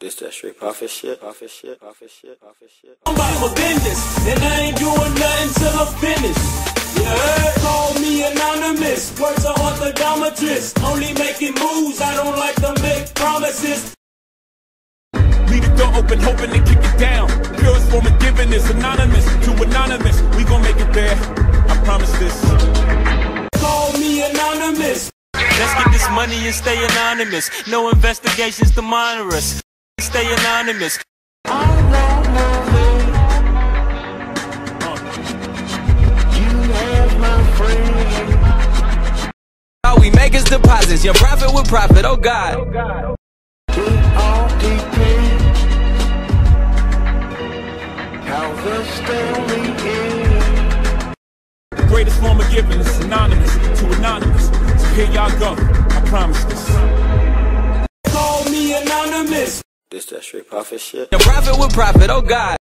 This that straight profit shit, profit shit, profit shit, profit shit. I'm about my business, and I ain't doing nothing till I'm finished. You heard? Call me anonymous, words of orthodontists. Only making moves, I don't like to make promises. Leave the door open, hoping to kick it down. Purest form of giving is anonymous to anonymous. We gon' make it there. I promise this. Call me anonymous. Let's get this money and stay anonymous. No investigations to monitor us. Stay anonymous. All we make is deposits. Your profit with profit. Oh God. The greatest form of giving is anonymous to anonymous. So here y'all go. I promise this. This that straight profit shit. Your profit with profit. Oh God.